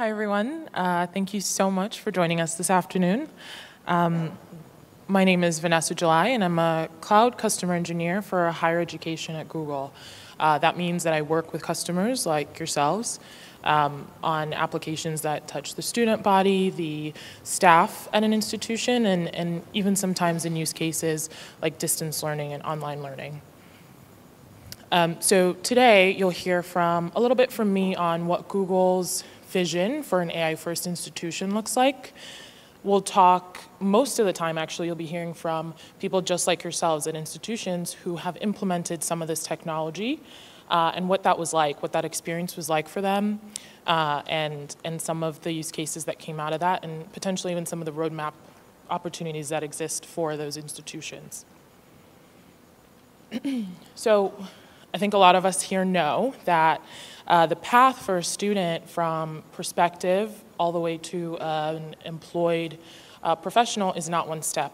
Hi, everyone. Uh, thank you so much for joining us this afternoon. Um, my name is Vanessa July, and I'm a cloud customer engineer for higher education at Google. Uh, that means that I work with customers like yourselves um, on applications that touch the student body, the staff at an institution, and, and even sometimes in use cases like distance learning and online learning. Um, so today you'll hear from a little bit from me on what Google's vision for an AI first institution looks like. We'll talk most of the time, actually, you'll be hearing from people just like yourselves at institutions who have implemented some of this technology uh, and what that was like, what that experience was like for them, uh, and, and some of the use cases that came out of that, and potentially even some of the roadmap opportunities that exist for those institutions. so I think a lot of us here know that uh, the path for a student from perspective all the way to uh, an employed uh, professional is not one step.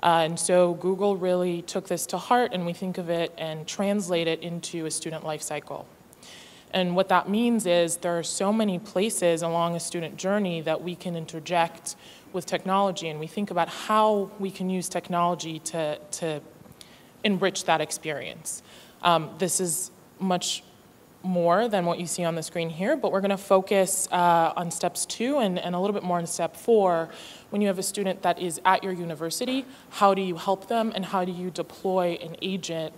Uh, and so Google really took this to heart and we think of it and translate it into a student life cycle. And what that means is there are so many places along a student journey that we can interject with technology and we think about how we can use technology to, to enrich that experience. Um, this is much more than what you see on the screen here, but we're going to focus uh, on steps two and, and a little bit more on step four. When you have a student that is at your university, how do you help them and how do you deploy an agent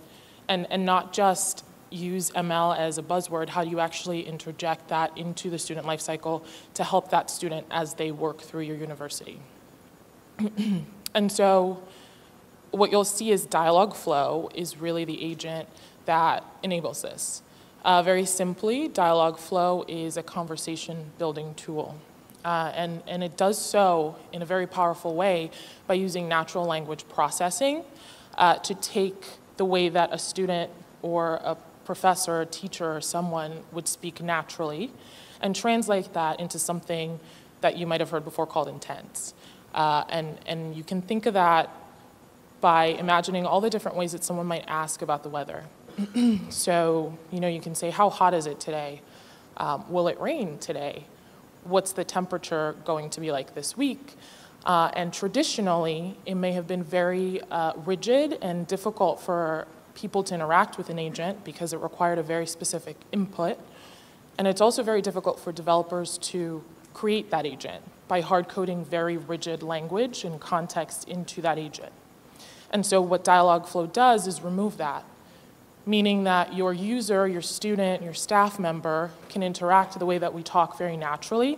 and, and not just use ML as a buzzword, how do you actually interject that into the student lifecycle to help that student as they work through your university? and so what you'll see is Dialogflow is really the agent that enables this. Uh, very simply, Dialogflow is a conversation building tool. Uh, and, and it does so in a very powerful way by using natural language processing uh, to take the way that a student or a professor, a teacher, or someone would speak naturally and translate that into something that you might have heard before called intents. Uh, and, and you can think of that by imagining all the different ways that someone might ask about the weather. so, you know, you can say, how hot is it today? Um, will it rain today? What's the temperature going to be like this week? Uh, and traditionally, it may have been very uh, rigid and difficult for people to interact with an agent because it required a very specific input. And it's also very difficult for developers to create that agent by hard coding very rigid language and context into that agent. And so what Dialogflow does is remove that meaning that your user, your student, your staff member can interact the way that we talk very naturally,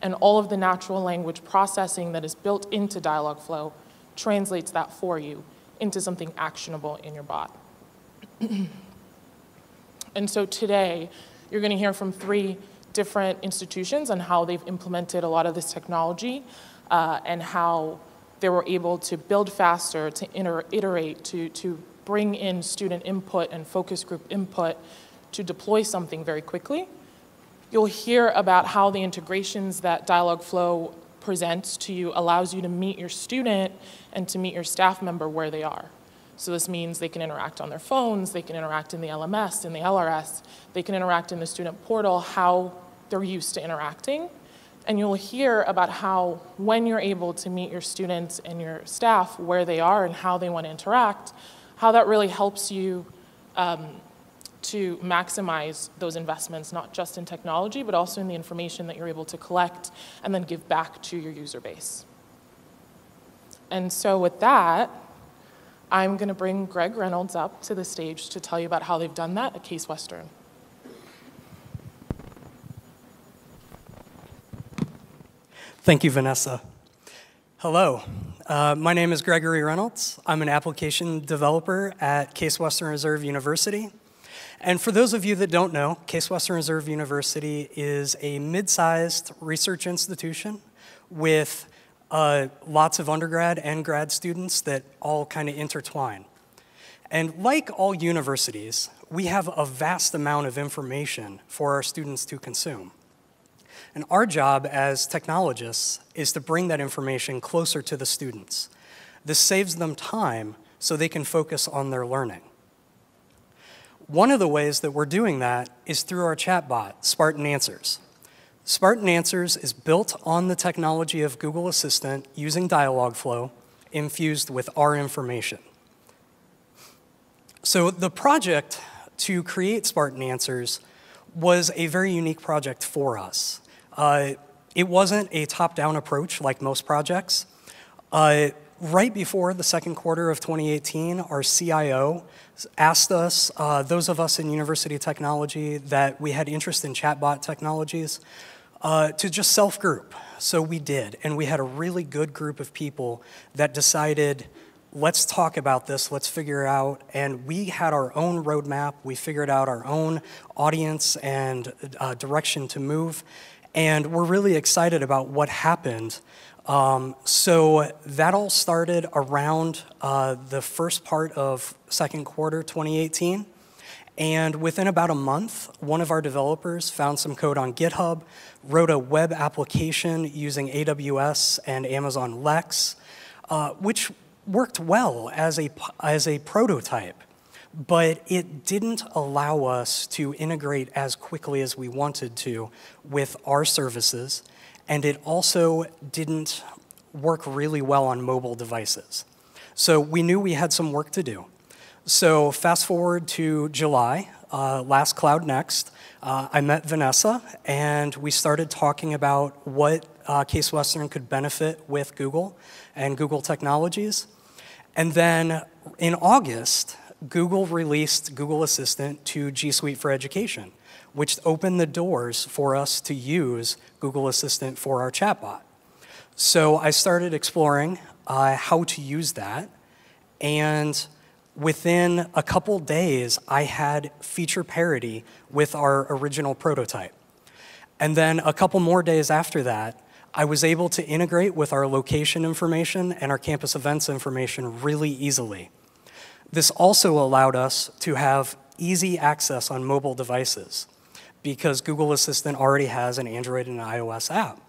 and all of the natural language processing that is built into Dialogflow translates that for you into something actionable in your bot. and so today, you're going to hear from three different institutions on how they've implemented a lot of this technology uh, and how they were able to build faster, to iterate, to, to bring in student input and focus group input to deploy something very quickly. You'll hear about how the integrations that Dialogflow presents to you allows you to meet your student and to meet your staff member where they are. So this means they can interact on their phones, they can interact in the LMS, in the LRS, they can interact in the student portal, how they're used to interacting. And you'll hear about how when you're able to meet your students and your staff where they are and how they want to interact, how that really helps you um, to maximize those investments, not just in technology, but also in the information that you're able to collect and then give back to your user base. And so with that, I'm going to bring Greg Reynolds up to the stage to tell you about how they've done that at Case Western. Thank you, Vanessa. Hello, uh, my name is Gregory Reynolds. I'm an application developer at Case Western Reserve University. And for those of you that don't know, Case Western Reserve University is a mid-sized research institution with uh, lots of undergrad and grad students that all kind of intertwine. And like all universities, we have a vast amount of information for our students to consume. And our job as technologists is to bring that information closer to the students. This saves them time so they can focus on their learning. One of the ways that we're doing that is through our chatbot, Spartan Answers. Spartan Answers is built on the technology of Google Assistant using Dialogflow infused with our information. So the project to create Spartan Answers was a very unique project for us. Uh, it wasn't a top-down approach like most projects. Uh, right before the second quarter of 2018, our CIO asked us, uh, those of us in university technology, that we had interest in chatbot technologies, uh, to just self-group. So we did, and we had a really good group of people that decided, let's talk about this, let's figure out. And we had our own roadmap, we figured out our own audience and uh, direction to move, and we're really excited about what happened. Um, so that all started around uh, the first part of second quarter 2018. And within about a month, one of our developers found some code on GitHub, wrote a web application using AWS and Amazon Lex, uh, which worked well as a, as a prototype, but it didn't allow us to integrate as quickly as we wanted to with our services, and it also didn't work really well on mobile devices. So we knew we had some work to do. So fast forward to July, uh, last Cloud Next, uh, I met Vanessa and we started talking about what uh, Case Western could benefit with Google and Google technologies. And then in August, Google released Google Assistant to G Suite for Education, which opened the doors for us to use Google Assistant for our chatbot. So I started exploring uh, how to use that and within a couple days, I had feature parity with our original prototype. And then a couple more days after that, I was able to integrate with our location information and our campus events information really easily. This also allowed us to have easy access on mobile devices because Google Assistant already has an Android and an iOS app.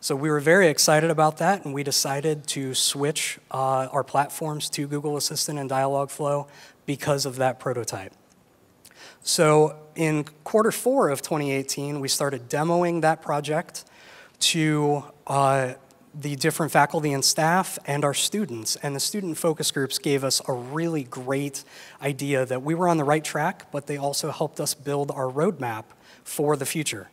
So we were very excited about that, and we decided to switch uh, our platforms to Google Assistant and Dialogflow because of that prototype. So in quarter four of 2018, we started demoing that project to uh, the different faculty and staff and our students. And the student focus groups gave us a really great idea that we were on the right track, but they also helped us build our roadmap for the future.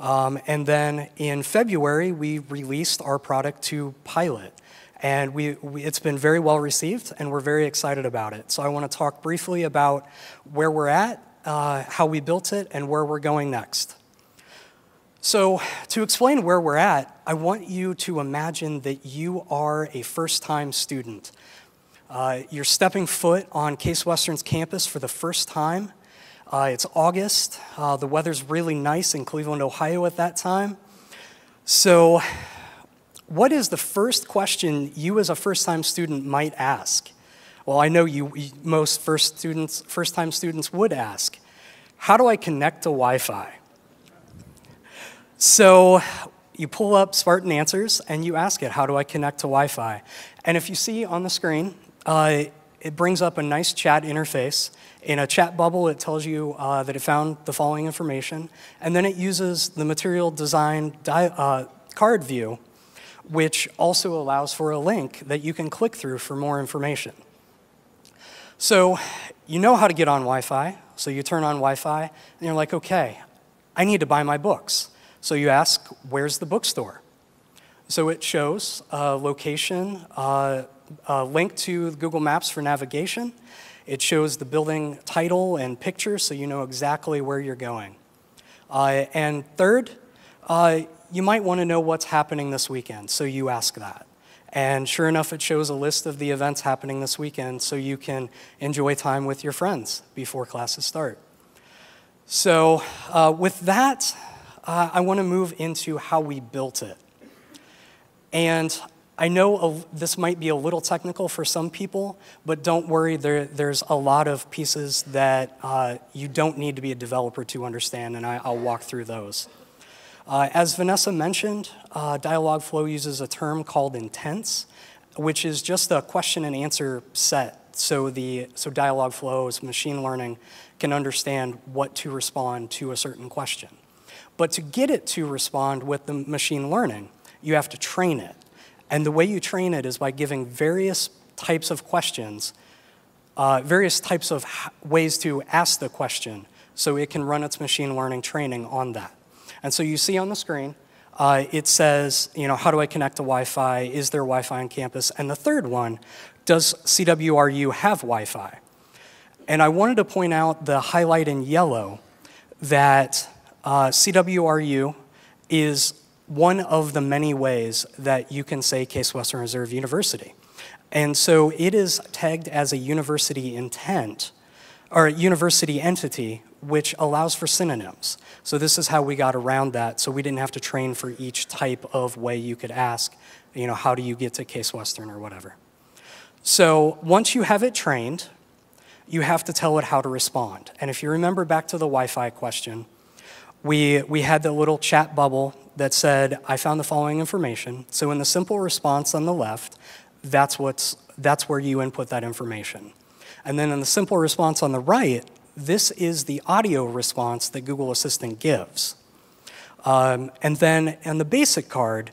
Um, and then in February, we released our product to pilot. And we, we, it's been very well received, and we're very excited about it. So I want to talk briefly about where we're at, uh, how we built it, and where we're going next. So to explain where we're at, I want you to imagine that you are a first-time student. Uh, you're stepping foot on Case Western's campus for the first time. Uh, it's August. Uh, the weather's really nice in Cleveland, Ohio at that time. So, what is the first question you as a first-time student might ask? Well, I know you most first students, first-time students would ask, how do I connect to Wi-Fi? So you pull up Spartan Answers and you ask it, how do I connect to Wi-Fi? And if you see on the screen, uh, it brings up a nice chat interface. In a chat bubble, it tells you uh, that it found the following information, and then it uses the material design uh, card view, which also allows for a link that you can click through for more information. So you know how to get on Wi-Fi, so you turn on Wi-Fi, and you're like, okay, I need to buy my books. So you ask, where's the bookstore? So it shows a location, uh, a link to Google Maps for navigation, it shows the building title and picture so you know exactly where you're going. Uh, and third, uh, you might want to know what's happening this weekend, so you ask that. And sure enough, it shows a list of the events happening this weekend so you can enjoy time with your friends before classes start. So, uh, with that, uh, I want to move into how we built it. And I know a, this might be a little technical for some people, but don't worry, there, there's a lot of pieces that uh, you don't need to be a developer to understand, and I, will walk through those. Uh, as Vanessa mentioned, uh, Dialogflow uses a term called intents, which is just a question and answer set. So, the, so Dialogflow's machine learning can understand what to respond to a certain question. But to get it to respond with the machine learning, you have to train it. And the way you train it is by giving various types of questions, uh, various types of ways to ask the question so it can run its machine learning training on that. And so you see on the screen, uh, it says, you know, how do I connect to Wi-Fi? Is there Wi-Fi on campus? And the third one, does CWRU have Wi-Fi? And I wanted to point out the highlight in yellow that uh, CWRU is one of the many ways that you can say Case Western Reserve University. And so it is tagged as a university intent, or a university entity, which allows for synonyms. So this is how we got around that, so we didn't have to train for each type of way you could ask, you know, how do you get to Case Western or whatever. So once you have it trained, you have to tell it how to respond. And if you remember back to the Wi-Fi question, we, we had the little chat bubble that said, I found the following information. So in the simple response on the left, that's, what's, that's where you input that information. And then in the simple response on the right, this is the audio response that Google Assistant gives. Um, and then in the basic card,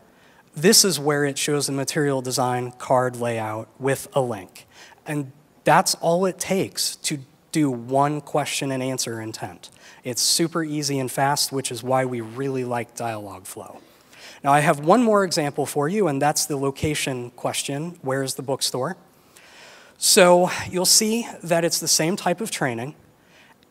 this is where it shows the material design card layout with a link. And that's all it takes to do one question and answer intent. It's super easy and fast, which is why we really like Dialogflow. Now, I have one more example for you, and that's the location question where is the bookstore? So you'll see that it's the same type of training,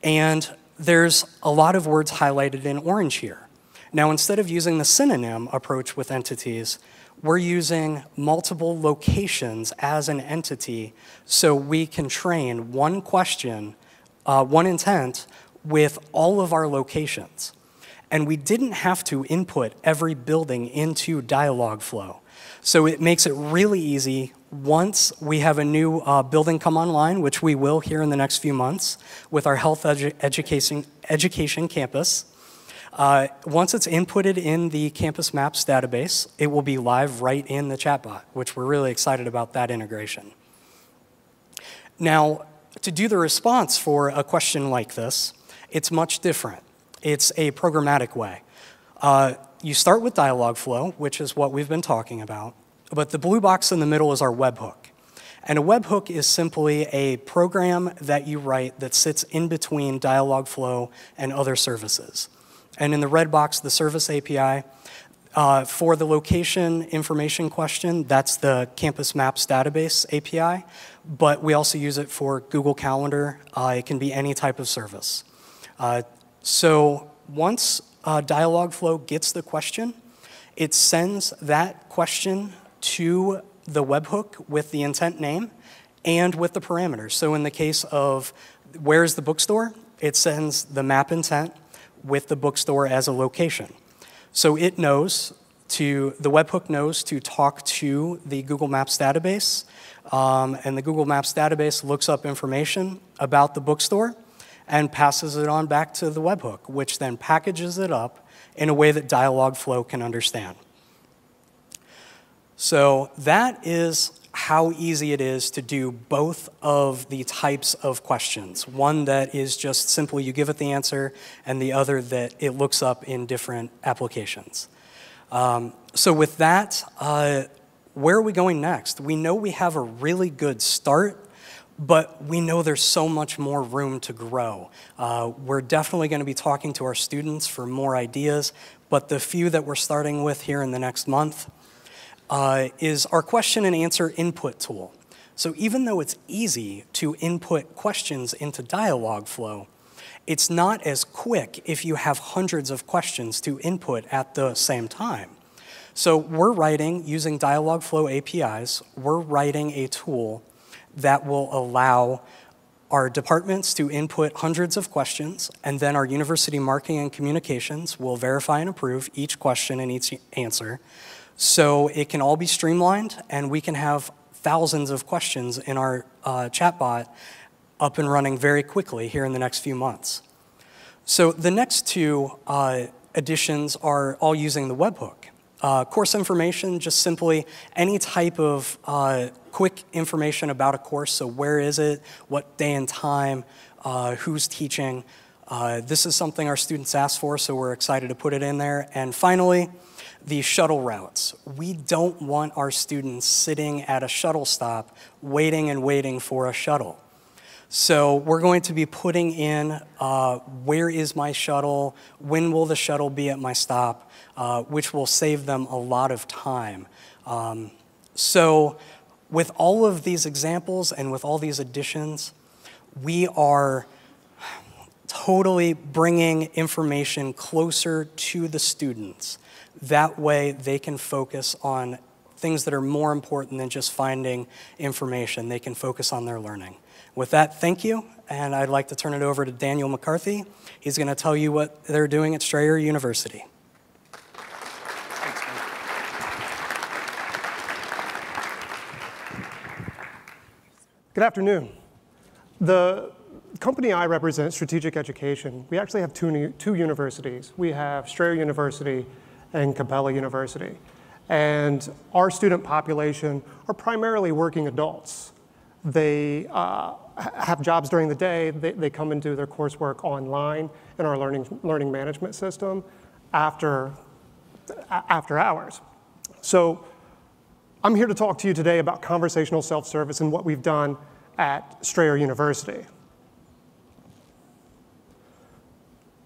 and there's a lot of words highlighted in orange here. Now, instead of using the synonym approach with entities, we're using multiple locations as an entity so we can train one question, uh, one intent with all of our locations. And we didn't have to input every building into Dialogflow. So it makes it really easy once we have a new uh, building come online, which we will here in the next few months with our health edu education, education campus. Uh, once it's inputted in the Campus Maps database, it will be live right in the chatbot, which we're really excited about that integration. Now, to do the response for a question like this, it's much different. It's a programmatic way. Uh, you start with Dialogflow, which is what we've been talking about, but the blue box in the middle is our webhook. And a webhook is simply a program that you write that sits in between Dialogflow and other services. And in the red box, the service API, uh, for the location information question, that's the Campus Maps database API, but we also use it for Google Calendar. Uh, it can be any type of service. Uh, so once uh, Dialogflow gets the question, it sends that question to the webhook with the intent name and with the parameters. So in the case of where's the bookstore, it sends the map intent with the bookstore as a location. So it knows to, the webhook knows to talk to the Google Maps database, um, and the Google Maps database looks up information about the bookstore and passes it on back to the webhook, which then packages it up in a way that Dialogflow can understand. So that is how easy it is to do both of the types of questions. One that is just simply you give it the answer, and the other that it looks up in different applications. Um, so with that, uh, where are we going next? We know we have a really good start, but we know there's so much more room to grow. Uh, we're definitely going to be talking to our students for more ideas, but the few that we're starting with here in the next month, uh, is our question and answer input tool. So even though it's easy to input questions into Dialogflow, it's not as quick if you have hundreds of questions to input at the same time. So we're writing, using Dialogflow APIs, we're writing a tool that will allow our departments to input hundreds of questions, and then our university marketing and communications will verify and approve each question and each answer. So it can all be streamlined, and we can have thousands of questions in our uh, chatbot up and running very quickly here in the next few months. So the next two uh, additions are all using the webhook. Uh, course information, just simply any type of uh, quick information about a course. So where is it, what day and time, uh, who's teaching, Uh, this is something our students asked for, so we're excited to put it in there. And finally, the shuttle routes. We don't want our students sitting at a shuttle stop waiting and waiting for a shuttle. So we're going to be putting in uh, where is my shuttle, when will the shuttle be at my stop, uh, which will save them a lot of time. Um, so with all of these examples and with all these additions, we are totally bringing information closer to the students. That way, they can focus on things that are more important than just finding information. They can focus on their learning. With that, thank you, and I'd like to turn it over to Daniel McCarthy. He's going to tell you what they're doing at Strayer University. Good afternoon. The company I represent, Strategic Education, we actually have two, two universities. We have Strayer University and Capella University. And our student population are primarily working adults. They uh, have jobs during the day. They, they come and do their coursework online in our learning, learning management system after, after hours. So I'm here to talk to you today about conversational self-service and what we've done at Strayer University.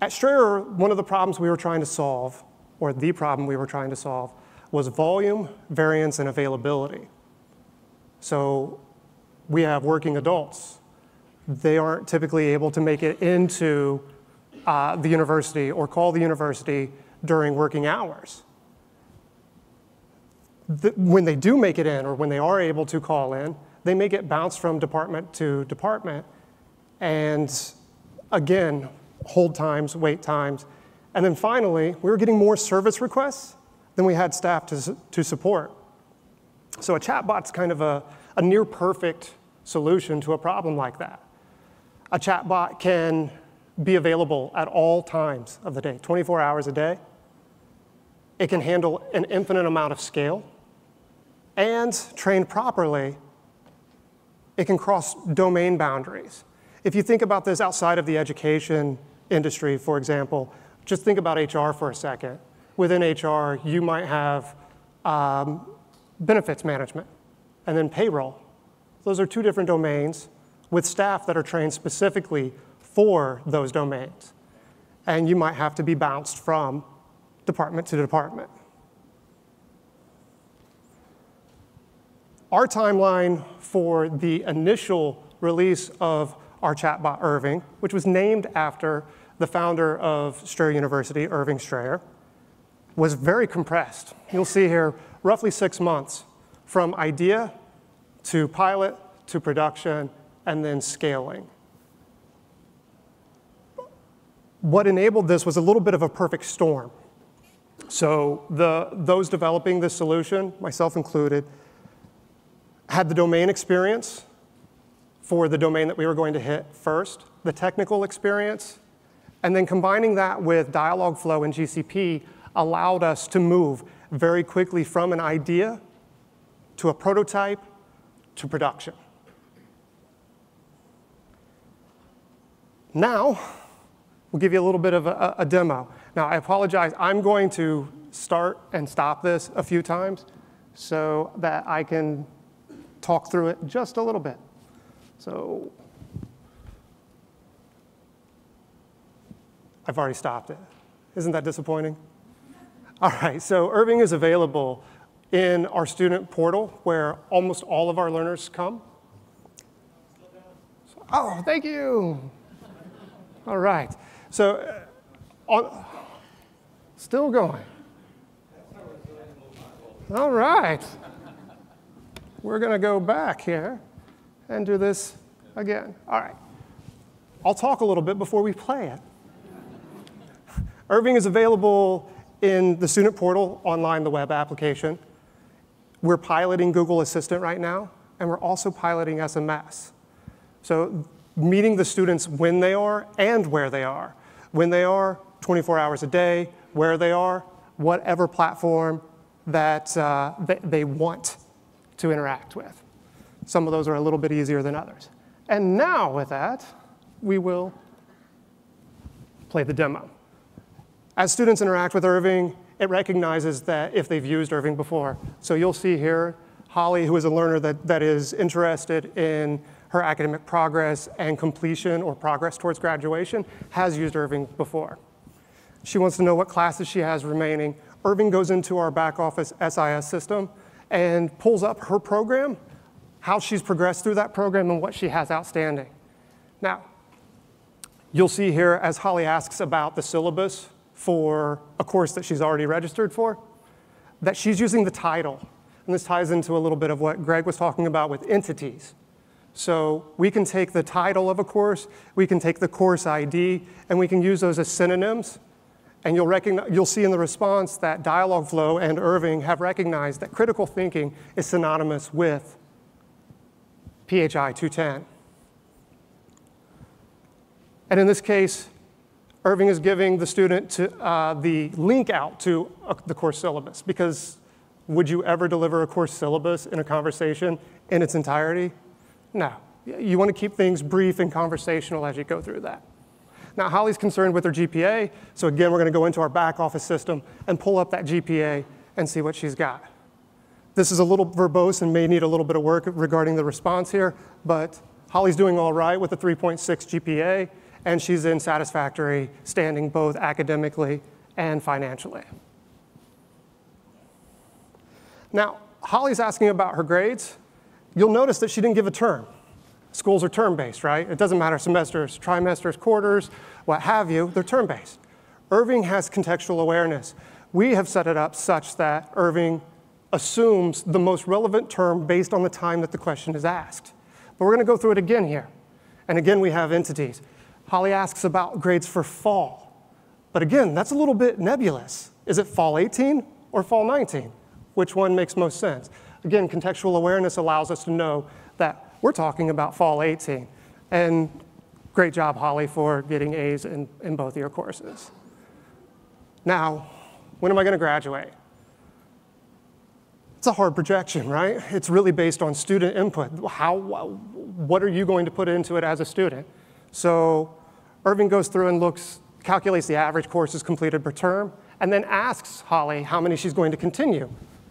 At Strayer, one of the problems we were trying to solve, or the problem we were trying to solve, was volume, variance, and availability. So we have working adults. They aren't typically able to make it into uh, the university or call the university during working hours the, when they do make it in or when they are able to call in, they may get bounced from department to department. And again, hold times, wait times. And then finally, we were getting more service requests than we had staff to, to support. So a chatbot's kind of a, a near perfect solution to a problem like that. A chatbot can be available at all times of the day, 24 hours a day. It can handle an infinite amount of scale and trained properly, it can cross domain boundaries. If you think about this outside of the education industry, for example, just think about HR for a second. Within HR, you might have um, benefits management and then payroll. Those are two different domains with staff that are trained specifically for those domains. And you might have to be bounced from department to department. Our timeline for the initial release of our chatbot Irving, which was named after the founder of Strayer University, Irving Strayer, was very compressed. You'll see here roughly six months from idea to pilot to production and then scaling. What enabled this was a little bit of a perfect storm. So the, those developing this solution, myself included, had the domain experience for the domain that we were going to hit first, the technical experience, and then combining that with Dialogflow and GCP allowed us to move very quickly from an idea to a prototype to production. Now, we'll give you a little bit of a, a, demo. Now, I apologize. I'm going to start and stop this a few times so that I can talk through it just a little bit. So I've already stopped it. Isn't that disappointing? All right, so Irving is available in our student portal where almost all of our learners come. Oh, thank you. All right, so uh, on, still going. All right we're going to go back here and do this again. All right. I'll talk a little bit before we play it. Irving is available in the student portal online, the web application. We're piloting Google Assistant right now, and we're also piloting SMS. So meeting the students when they are and where they are. When they are, 24 hours a day, where they are, whatever platform that uh, they want to interact with. Some of those are a little bit easier than others. And now with that, we will play the demo. As students interact with Irving, it recognizes that if they've used Irving before. So you'll see here, Holly, who is a learner that, that is interested in her academic progress and completion or progress towards graduation, has used Irving before. She wants to know what classes she has remaining. Irving goes into our back office SIS system and pulls up her program, how she's progressed through that program, and what she has outstanding. Now, you'll see here as Holly asks about the syllabus for a course that she's already registered for, that she's using the title. And this ties into a little bit of what Greg was talking about with entities. So we can take the title of a course, we can take the course ID, and we can use those as synonyms. And you'll, recognize, you'll see in the response that Dialogflow and Irving have recognized that critical thinking is synonymous with PHI 210. And in this case, Irving is giving the student to, uh, the link out to uh, the course syllabus because would you ever deliver a course syllabus in a conversation in its entirety? No. You want to keep things brief and conversational as you go through that. Now, Holly's concerned with her GPA, so again, we're going to go into our back office system and pull up that GPA and see what she's got. This is a little verbose and may need a little bit of work regarding the response here, but Holly's doing all right with a 3.6 GPA and she's in satisfactory standing both academically and financially. Now, Holly's asking about her grades. You'll notice that she didn't give a term. Schools are term-based, right? It doesn't matter semesters, trimesters, quarters, what have you, they're term-based. Irving has contextual awareness. We have set it up such that Irving assumes the most relevant term based on the time that the question is asked. But we're going to go through it again here. And again, we have entities. Holly asks about grades for fall. But again, that's a little bit nebulous. Is it fall 18 or fall 19? Which one makes most sense? Again, contextual awareness allows us to know that we're talking about fall 18. And great job, Holly, for getting A's in, in both of your courses. Now, when am I going to graduate? It's a hard projection, right? It's really based on student input. How, what are you going to put into it as a student? So Irving goes through and looks, calculates the average courses completed per term, and then asks Holly how many she's going to continue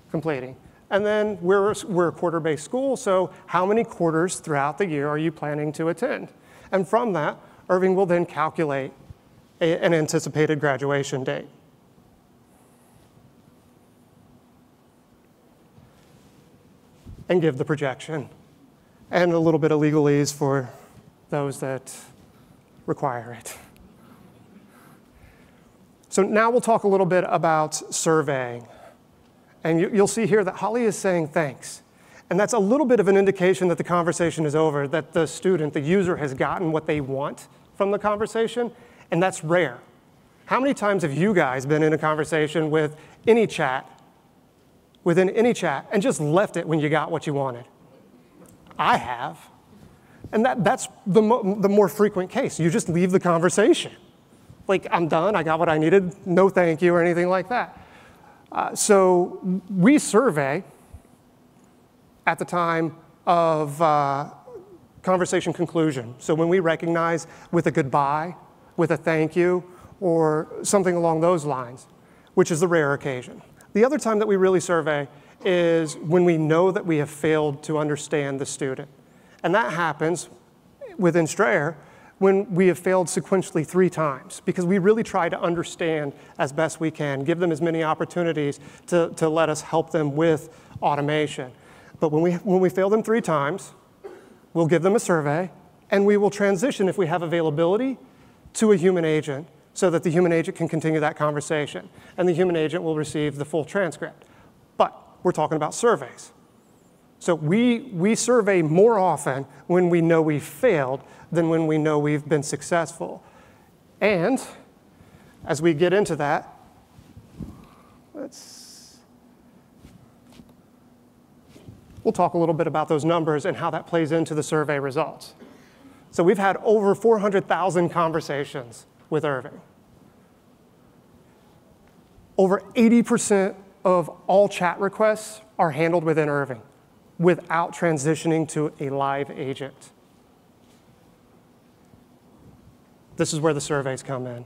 completing. And then we're, we're a quarter-based school, so how many quarters throughout the year are you planning to attend? And from that, Irving will then calculate a, an anticipated graduation date. And give the projection. And a little bit of legalese for those that require it. So now we'll talk a little bit about surveying. And you, will see here that Holly is saying thanks. And that's a little bit of an indication that the conversation is over, that the student, the user, has gotten what they want from the conversation, and that's rare. How many times have you guys been in a conversation with any chat, within any chat, and just left it when you got what you wanted? I have. And that, that's the, mo the more frequent case. You just leave the conversation. Like, I'm done, I got what I needed, no thank you, or anything like that. Uh, so we survey at the time of uh, conversation conclusion. So when we recognize with a goodbye, with a thank you, or something along those lines, which is the rare occasion. The other time that we really survey is when we know that we have failed to understand the student. And that happens within Strayer when we have failed sequentially three times because we really try to understand as best we can, give them as many opportunities to, to let us help them with automation. But when we, when we fail them three times, we'll give them a survey and we will transition, if we have availability, to a human agent so that the human agent can continue that conversation. And the human agent will receive the full transcript. But we're talking about surveys. So we, we survey more often when we know we've failed than when we know we've been successful. And as we get into that, let's, we'll talk a little bit about those numbers and how that plays into the survey results. So we've had over 400,000 conversations with Irving. Over 80% of all chat requests are handled within Irving without transitioning to a live agent. This is where the surveys come in.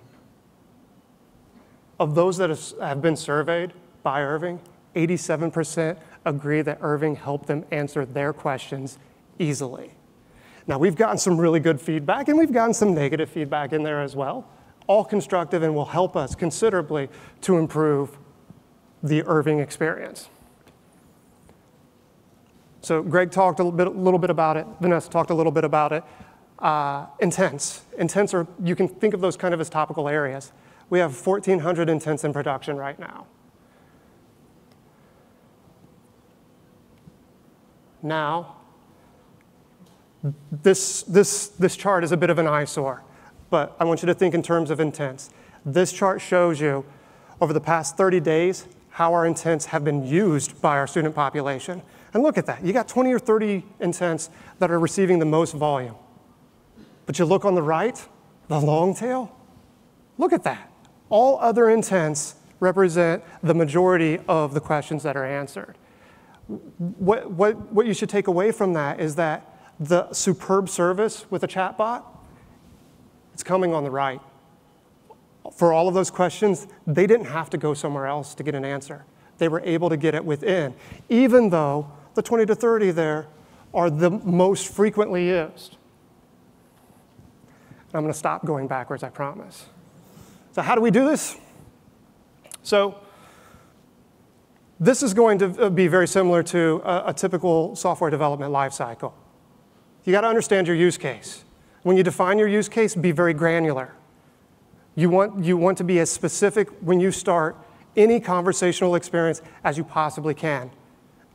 of those that have been surveyed by Irving, 87% agree that Irving helped them answer their questions easily. Now, we've gotten some really good feedback, and we've gotten some negative feedback in there as well, all constructive and will help us considerably to improve the Irving experience. So Greg talked a little bit, little bit about it. Vanessa talked a little bit about it. Uh, intents. Intents are, you can think of those kind of as topical areas. We have 1,400 intents in production right now. Now, this, this, this chart is a bit of an eyesore, but I want you to think in terms of intents. This chart shows you over the past 30 days how our intents have been used by our student population. And look at that. You got 20 or 30 intents that are receiving the most volume. But you look on the right, the long tail, look at that. All other intents represent the majority of the questions that are answered. What, what, what you should take away from that is that the superb service with a chatbot, it's coming on the right. For all of those questions, they didn't have to go somewhere else to get an answer. They were able to get it within, even though the 20 to 30 there are the most frequently used. I'm going to stop going backwards, I promise. So, how do we do this? So, this is going to uh, be very similar to a, a typical software development lifecycle. You got to understand your use case. When you define your use case, be very granular. You want, you want to be as specific when you start any conversational experience as you possibly can.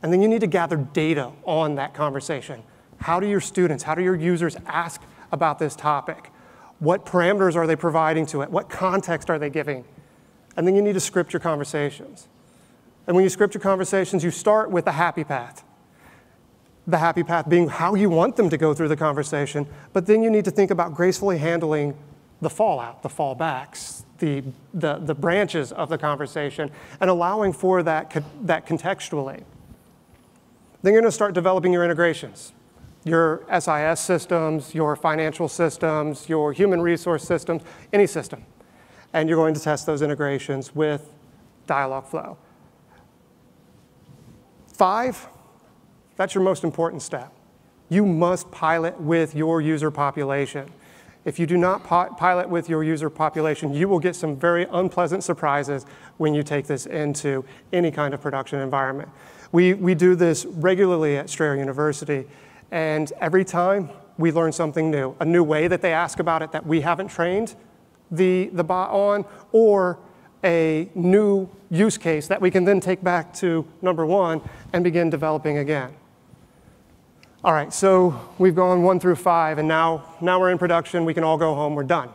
And then you need to gather data on that conversation. How do your students, how do your users ask about this topic? What parameters are they providing to it? What context are they giving? And then you need to script your conversations. And when you script your conversations, you start with the happy path. The happy path being how you want them to go through the conversation, but then you need to think about gracefully handling the fallout, the fallbacks, the, the, the branches of the conversation, and allowing for that, that contextually. Then you're going to start developing your integrations, your SIS systems, your financial systems, your human resource systems, any system. And you're going to test those integrations with Dialogflow. Five, that's your most important step. You must pilot with your user population. If you do not pilot with your user population, you will get some very unpleasant surprises when you take this into any kind of production environment. We, we do this regularly at Strayer University, and every time we learn something new, a new way that they ask about it that we haven't trained the, the bot on, or a new use case that we can then take back to number one and begin developing again. All right, so we've gone one through five, and now, now we're in production. We can all go home. We're done.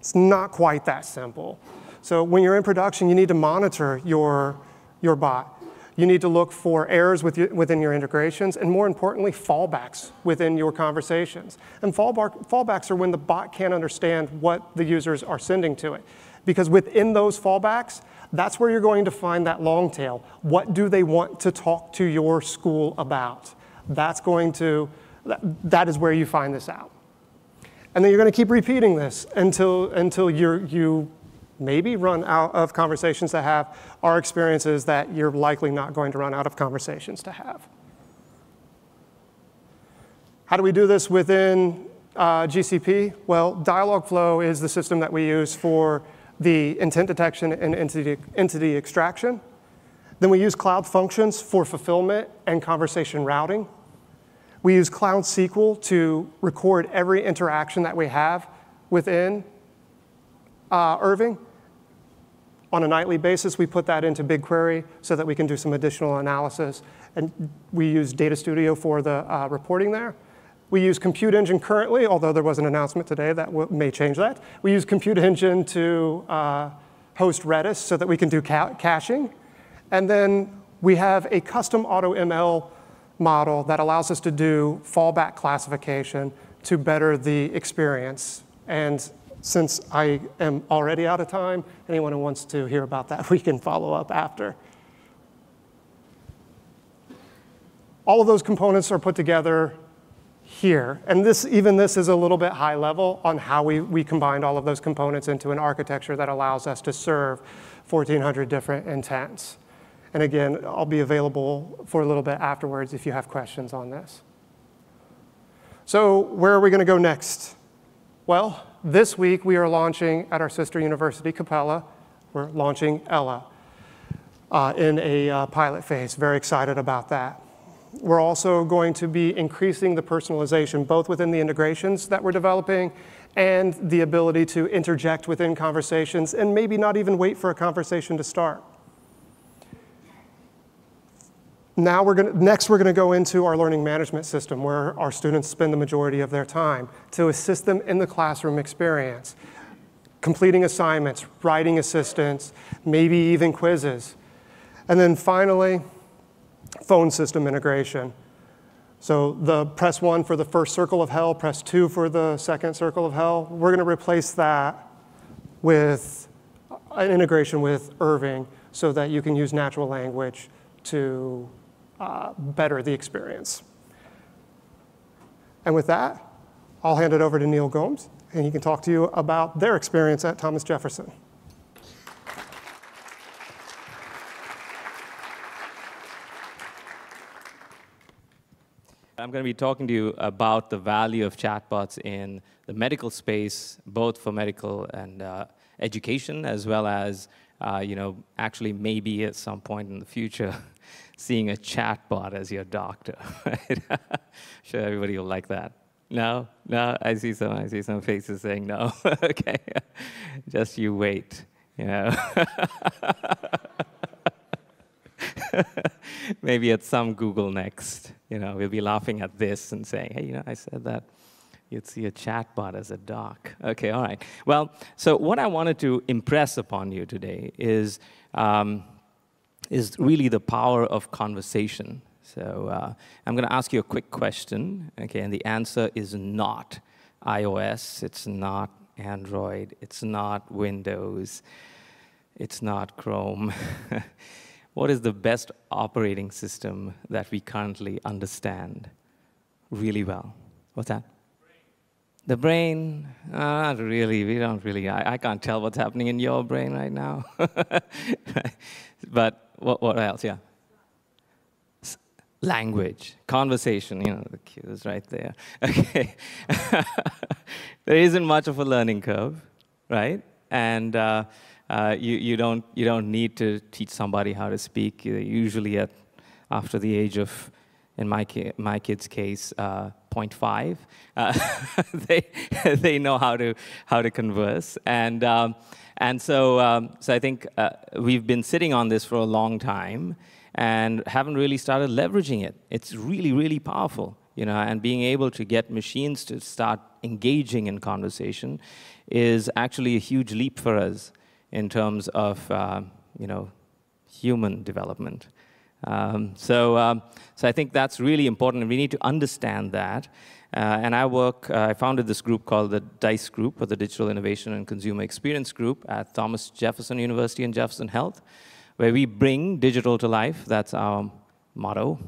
It's not quite that simple. So when you're in production, you need to monitor your, your bot. You need to look for errors with you, within your integrations, and more importantly, fallbacks within your conversations. And fallback, fallbacks are when the bot can't understand what the users are sending to it. Because within those fallbacks, that's where you're going to find that long tail. What do they want to talk to your school about? That's going to, that is where you find this out. And then you're going to keep repeating this until, until you're, you maybe run out of conversations to have Our experiences that you're likely not going to run out of conversations to have. How do we do this within uh, GCP? Well, Dialogflow is the system that we use for the intent detection and entity, entity extraction. Then we use Cloud Functions for fulfillment and conversation routing. We use Cloud SQL to record every interaction that we have within uh, Irving. On a nightly basis, we put that into BigQuery so that we can do some additional analysis. And we use Data Studio for the uh, reporting there. We use Compute Engine currently, although there was an announcement today that may change that. We use Compute Engine to uh, host Redis so that we can do ca caching. And then we have a custom AutoML model that allows us to do fallback classification to better the experience. And since I am already out of time, anyone who wants to hear about that, we can follow up after. All of those components are put together here. And this, even this is a little bit high level on how we, we combined all of those components into an architecture that allows us to serve 1,400 different intents. And again, I'll be available for a little bit afterwards if you have questions on this. So where are we going to go next? Well, this week we are launching at our sister university, Capella, we're launching Ella uh, in a uh, pilot phase. Very excited about that. We're also going to be increasing the personalization, both within the integrations that we're developing and the ability to interject within conversations and maybe not even wait for a conversation to start. Now we're going to, next we're going to go into our learning management system where our students spend the majority of their time to assist them in the classroom experience, completing assignments, writing assistance, maybe even quizzes. And then finally, phone system integration. So the press one for the first circle of hell, press two for the second circle of hell. We're going to replace that with an integration with Irving so that you can use natural language to uh, better the experience. And with that, I'll hand it over to Neil Gomes, and he can talk to you about their experience at Thomas Jefferson. I'm going to be talking to you about the value of chatbots in the medical space, both for medical and uh, education, as well as, uh, you know, actually maybe at some point in the future, seeing a chatbot as your doctor. Right? sure, everybody will like that. No, no, I see some, I see some faces saying no. okay, just you wait. You know. Maybe at some Google Next, you know, we'll be laughing at this and saying, hey, you know, I said that you'd see a chatbot as a doc. Okay, all right. Well, so what I wanted to impress upon you today is, um, is really the power of conversation. So uh, I'm going to ask you a quick question, okay, and the answer is not iOS, it's not Android, it's not Windows, it's not Chrome. what is the best operating system that we currently understand really well? What's that? The brain, uh, not really. We don't really. I, I, can't tell what's happening in your brain right now. but what, what else? Yeah. S language, conversation. You know, the cue is right there. Okay. there isn't much of a learning curve, right? And uh, uh, you, you, don't, you don't need to teach somebody how to speak. Usually at, after the age of, in my, ki my kid's case, uh, 0.5, uh, they, they know how to, how to converse. And, um, and so, um, so I think uh, we've been sitting on this for a long time and haven't really started leveraging it. It's really, really powerful, you know, and being able to get machines to start engaging in conversation is actually a huge leap for us in terms of uh, you know, human development. Um, so, um, so I think that's really important, and we need to understand that. Uh, and I work, uh, I founded this group called the DICE Group, or the Digital Innovation and Consumer Experience Group at Thomas Jefferson University and Jefferson Health, where we bring digital to life. That's our motto.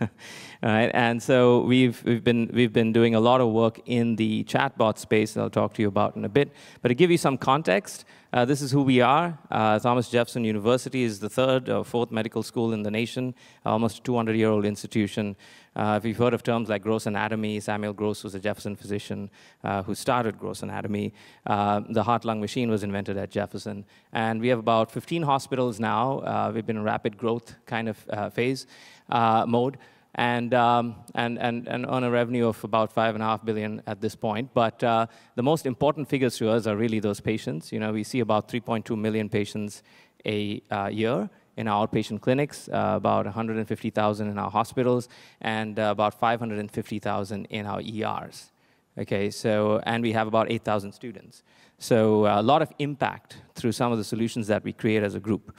right? And so we've, we've, been, we've been doing a lot of work in the chatbot space that I'll talk to you about in a bit. But to give you some context, uh, this is who we are. Uh, Thomas Jefferson University is the third or fourth medical school in the nation, almost a 200-year-old institution. Uh, if you've heard of terms like gross anatomy, Samuel Gross was a Jefferson physician uh, who started gross anatomy. Uh, the heart-lung machine was invented at Jefferson. And we have about 15 hospitals now. Uh, we've been in rapid growth kind of phase mode and, um, and, and, and earn a revenue of about five and a half billion at this point. But uh, the most important figures to us are really those patients. You know, we see about 3.2 million patients a uh, year in our outpatient clinics, uh, about 150,000 in our hospitals, and uh, about 550,000 in our ERs. Okay, so, and we have about 8,000 students. So a lot of impact through some of the solutions that we create as a group.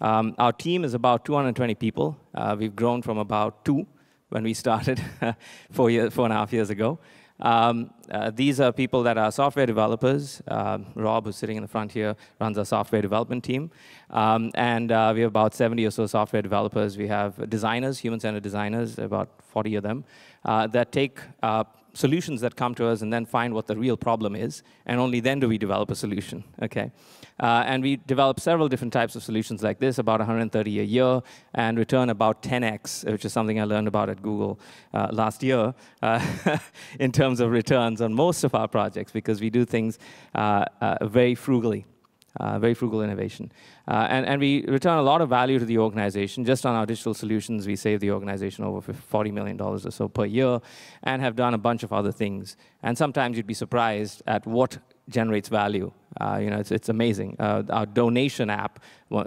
Um, our team is about 220 people. Uh, we've grown from about two when we started four, year, four and a half years ago. Um, uh, these are people that are software developers. Uh, Rob, who's sitting in the front here, runs our software development team. Um, and uh, we have about 70 or so software developers. We have designers, human-centered designers, about 40 of them, uh, that take uh, solutions that come to us and then find what the real problem is, and only then do we develop a solution, okay? Uh, and we develop several different types of solutions like this, about 130 a year, and return about 10x, which is something I learned about at Google uh, last year, uh, in terms of returns on most of our projects, because we do things uh, uh, very frugally. Uh, very frugal innovation. Uh, and, and we return a lot of value to the organization. Just on our digital solutions, we save the organization over $40 million or so per year and have done a bunch of other things. And sometimes you'd be surprised at what generates value. Uh, you know, it's, it's amazing. Uh, our donation app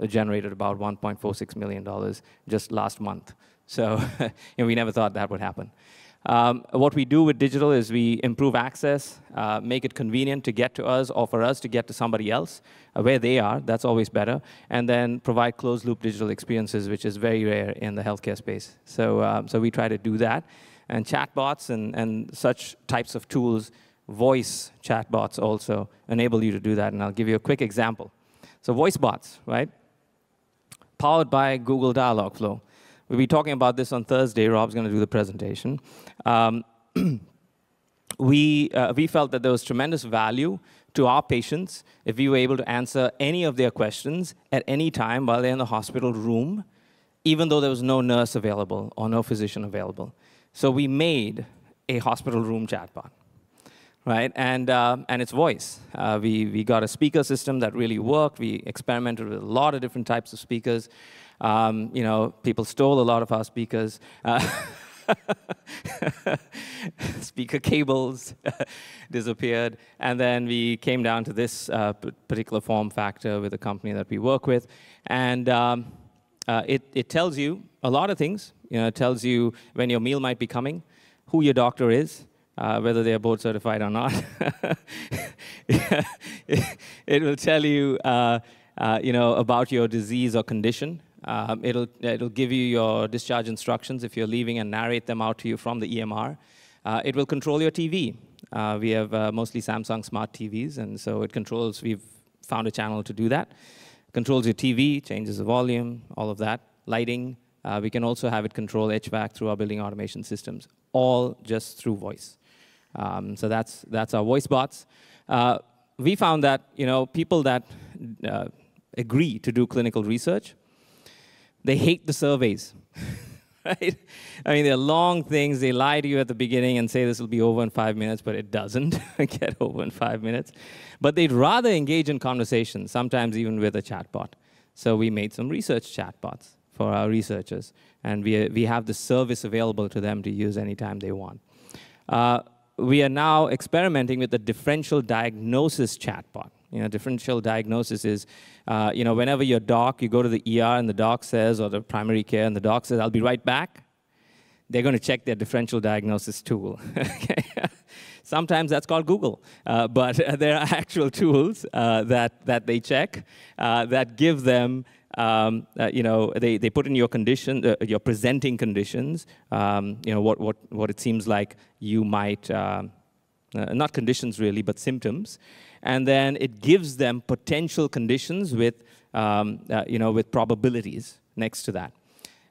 generated about $1.46 million just last month. So you know, we never thought that would happen. Um, what we do with digital is we improve access, uh, make it convenient to get to us or for us to get to somebody else uh, where they are. That's always better. And then provide closed loop digital experiences, which is very rare in the healthcare space. So, uh, so we try to do that. And chatbots and, and such types of tools, voice chatbots also enable you to do that. And I'll give you a quick example. So voice bots, right? Powered by Google Dialogflow. We'll be talking about this on Thursday. Rob's going to do the presentation. Um, we, uh, we felt that there was tremendous value to our patients if we were able to answer any of their questions at any time while they're in the hospital room, even though there was no nurse available or no physician available. So we made a hospital room chatbot, right? And, uh, and it's voice. Uh, we, we got a speaker system that really worked. We experimented with a lot of different types of speakers. Um, you know, people stole a lot of our speakers. Uh, speaker cables disappeared. And then we came down to this uh, particular form factor with a company that we work with. And um, uh, it, it tells you a lot of things. You know, it tells you when your meal might be coming, who your doctor is, uh, whether they are board certified or not. it, will tell you, uh, uh, you know, about your disease or condition. Um, it'll, it'll give you your discharge instructions if you're leaving and narrate them out to you from the EMR. Uh, it will control your TV. Uh, we have uh, mostly Samsung smart TVs, and so it controls, we've found a channel to do that. Controls your TV, changes the volume, all of that. Lighting, uh, we can also have it control HVAC through our building automation systems, all just through voice. Um, so that's, that's our voice bots. Uh, we found that you know, people that uh, agree to do clinical research they hate the surveys. right? I mean, they're long things. They lie to you at the beginning and say this will be over in five minutes, but it doesn't get over in five minutes. But they'd rather engage in conversation, sometimes even with a chatbot. So we made some research chatbots for our researchers, and we, we have the service available to them to use anytime they want. Uh, we are now experimenting with the differential diagnosis chatbot. You know, differential diagnosis is, uh, you know, whenever your doc, you go to the ER and the doc says, or the primary care, and the doc says, I'll be right back, they're going to check their differential diagnosis tool. Sometimes that's called Google, uh, but there are actual tools uh, that, that they check uh, that give them um, uh, you know, they, they put in your condition, uh, your presenting conditions, um, you know, what, what, what it seems like you might, uh, uh not conditions really, but symptoms and then it gives them potential conditions with, um, uh, you know, with probabilities next to that.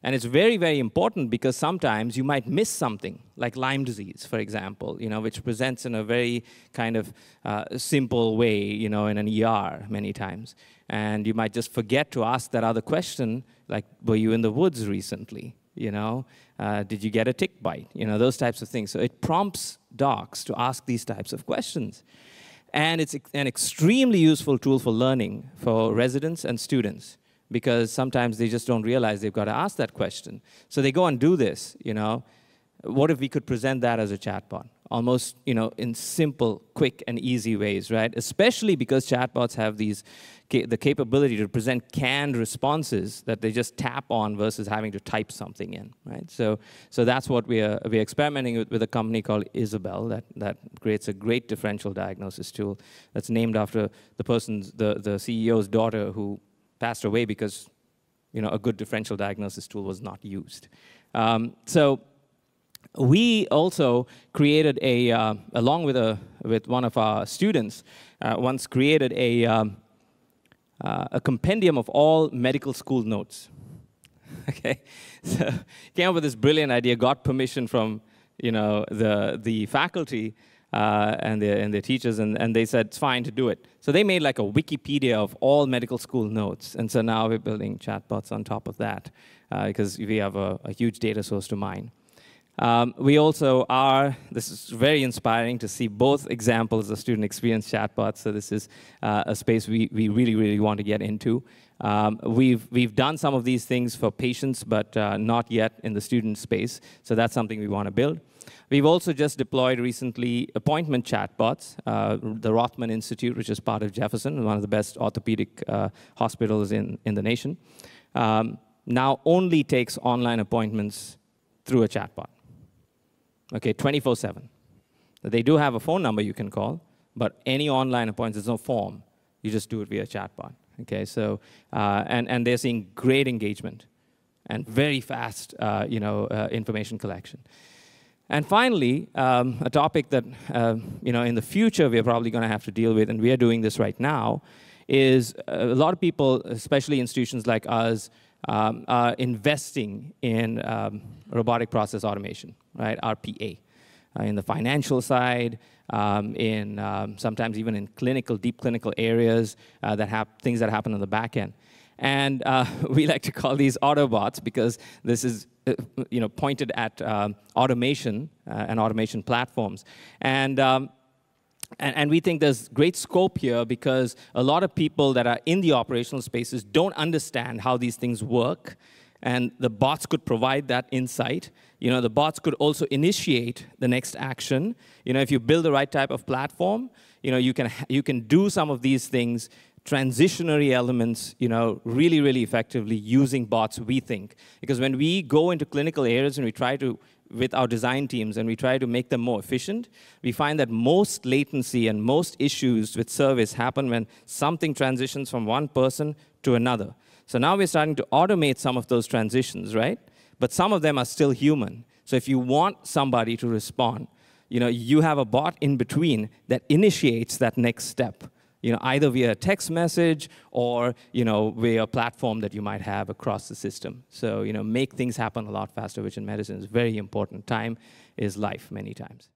And it's very, very important because sometimes you might miss something, like Lyme disease, for example, you know, which presents in a very kind of uh, simple way, you know, in an ER many times. And you might just forget to ask that other question, like, were you in the woods recently? You know, uh, did you get a tick bite? You know, those types of things. So it prompts docs to ask these types of questions. And it's an extremely useful tool for learning for residents and students because sometimes they just don't realize they've got to ask that question. So they go and do this, you know. What if we could present that as a chatbot? Almost you know in simple quick and easy ways right? Especially because chatbots have these the capability to present canned responses that they just tap on versus having to type something in right? So so that's what we are we're experimenting with, with a company called isabel that that creates a great differential diagnosis tool that's named after the person's the the ceo's daughter who passed away because you know a good differential diagnosis tool was not used. Um, so we also created a, uh, along with, a, with one of our students, uh, once created a, um, uh, a compendium of all medical school notes. okay, so came up with this brilliant idea, got permission from you know, the, the faculty uh, and, their, and their teachers, and, and they said, it's fine to do it. So they made like a Wikipedia of all medical school notes. And so now we're building chatbots on top of that uh, because we have a, a, huge data source to mine. Um, we also are, this is very inspiring to see both examples of student experience chatbots. So this is uh, a space we, we really, really want to get into. Um, we've, we've done some of these things for patients, but uh, not yet in the student space. So that's something we want to build. We've also just deployed recently appointment chatbots. Uh, the Rothman Institute, which is part of Jefferson, one of the best orthopedic uh, hospitals in, in the nation, um, now only takes online appointments through a chatbot. Okay, 24 7. They do have a phone number you can call, but any online appointments, there's no form. You just do it via chatbot. Okay, so, uh, and, and they're seeing great engagement and very fast, uh, you know, uh, information collection. And finally, um, a topic that, uh, you know, in the future we're probably going to have to deal with, and we are doing this right now, is a lot of people, especially institutions like us, um, are investing in um, robotic process automation, right, RPA, uh, in the financial side, um, in um, sometimes even in clinical, deep clinical areas uh, that have things that happen on the back end. And uh, we like to call these Autobots because this is uh, you know, pointed at um, automation uh, and automation platforms. And, um, and, and, we think there's great scope here because a lot of people that are in the operational spaces don't understand how these things work. And the bots could provide that insight. You know, the bots could also initiate the next action. You know, if you build the right type of platform, you know, you can, you can do some of these things transitionary elements, you know, really, really effectively using bots, we think. Because when we go into clinical areas and we try to, with our design teams, and we try to make them more efficient, we find that most latency and most issues with service happen when something transitions from one person to another. So now we're starting to automate some of those transitions, right? But some of them are still human. So if you want somebody to respond, you know, you have a bot in between that initiates that next step you know, either via a text message or, you know, via a platform that you might have across the system. So, you know, make things happen a lot faster, which in medicine is very important. Time is life many times.